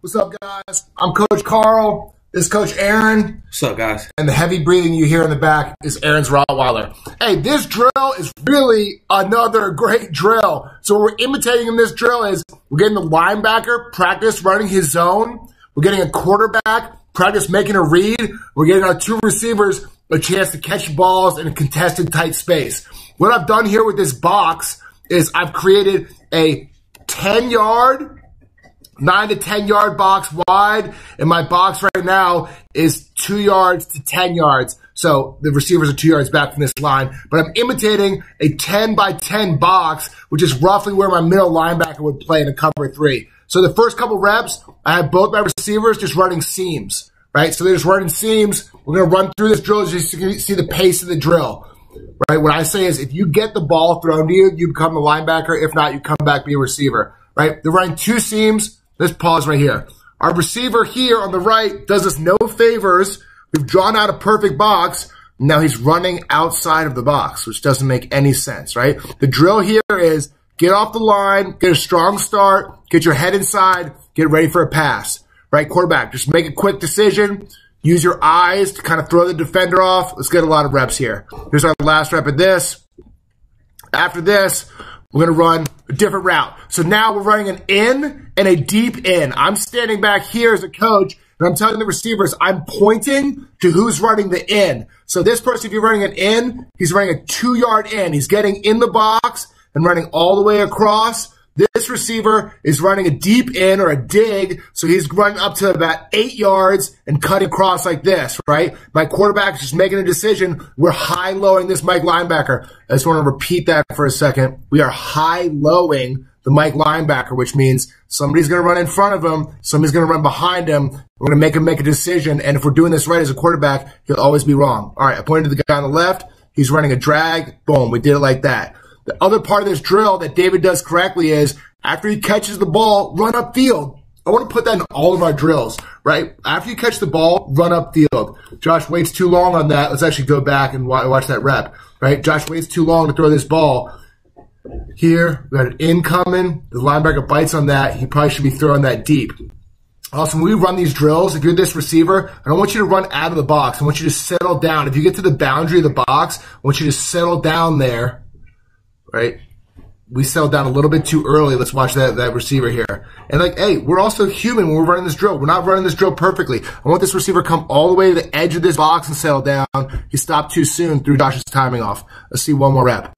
What's up, guys? I'm Coach Carl. This is Coach Aaron. What's up, guys? And the heavy breathing you hear in the back is Aaron's Rottweiler. Hey, this drill is really another great drill. So what we're imitating in this drill is we're getting the linebacker practice running his zone. We're getting a quarterback practice making a read. We're getting our two receivers a chance to catch balls in a contested tight space. What I've done here with this box is I've created a 10 yard nine to 10 yard box wide. And my box right now is two yards to 10 yards. So the receivers are two yards back from this line, but I'm imitating a 10 by 10 box, which is roughly where my middle linebacker would play in a cover three. So the first couple reps, I have both my receivers just running seams, right? So they're just running seams. We're going to run through this drill just to see the pace of the drill. Right? What I say is if you get the ball thrown to you, you become the linebacker. If not, you come back be a receiver. Right? They're running two seams. Let's pause right here. Our receiver here on the right does us no favors. We've drawn out a perfect box. Now he's running outside of the box, which doesn't make any sense, right? The drill here is get off the line, get a strong start, get your head inside, get ready for a pass, right? Quarterback, just make a quick decision. Use your eyes to kind of throw the defender off. Let's get a lot of reps here. Here's our last rep of this. After this, we're going to run a different route. So now we're running an in and a deep in. I'm standing back here as a coach and I'm telling the receivers, I'm pointing to who's running the in. So this person, if you're running an in, he's running a two yard in. He's getting in the box and running all the way across. This receiver is running a deep in or a dig, so he's running up to about eight yards and cutting across like this, right? My quarterback is just making a decision. We're high-lowing this Mike linebacker. I just want to repeat that for a second. We are high-lowing the Mike linebacker, which means somebody's going to run in front of him, somebody's going to run behind him. We're going to make him make a decision, and if we're doing this right as a quarterback, he'll always be wrong. All right, I pointed to the guy on the left. He's running a drag. Boom, we did it like that. The other part of this drill that David does correctly is after he catches the ball, run up field. I want to put that in all of our drills, right? After you catch the ball, run up field. Josh waits too long on that. Let's actually go back and watch that rep, right? Josh waits too long to throw this ball. Here, we got an incoming. The linebacker bites on that. He probably should be throwing that deep. Also, when we run these drills, if you're this receiver, I don't want you to run out of the box. I want you to settle down. If you get to the boundary of the box, I want you to settle down there right? We settled down a little bit too early. Let's watch that, that receiver here. And like, hey, we're also human when we're running this drill. We're not running this drill perfectly. I want this receiver come all the way to the edge of this box and settle down. He stopped too soon, threw Josh's timing off. Let's see one more rep.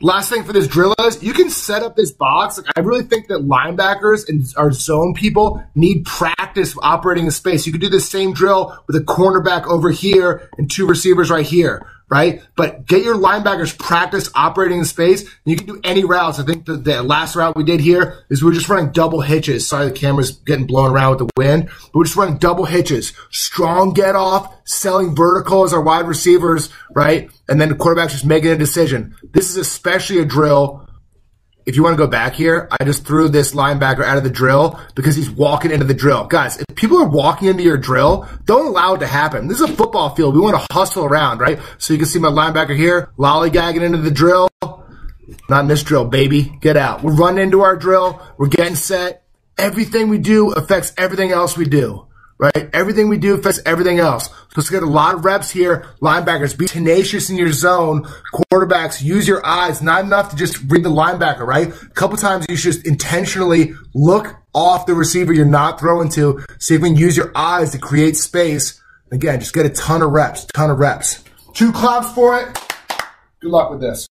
Last thing for this drill is you can set up this box. Like, I really think that linebackers and our zone people need practice operating in space. You could do the same drill with a cornerback over here and two receivers right here right? But get your linebackers practice operating in space. You can do any routes. I think the, the, last route we did here is we are just running double hitches. Sorry, the camera's getting blown around with the wind. But we're just running double hitches. Strong get off, selling vertical as our wide receivers, right? And then the quarterback's just making a decision. This is especially a drill if you want to go back here, I just threw this linebacker out of the drill because he's walking into the drill. Guys, if people are walking into your drill, don't allow it to happen. This is a football field. We want to hustle around, right? So you can see my linebacker here, lollygagging into the drill. Not in this drill, baby. Get out. We're running into our drill. We're getting set. Everything we do affects everything else we do right? Everything we do affects everything else. So let's get a lot of reps here. Linebackers, be tenacious in your zone. Quarterbacks, use your eyes. Not enough to just read the linebacker, right? A couple times you should just intentionally look off the receiver you're not throwing to. See if you can use your eyes to create space. Again, just get a ton of reps, ton of reps. Two claps for it. Good luck with this.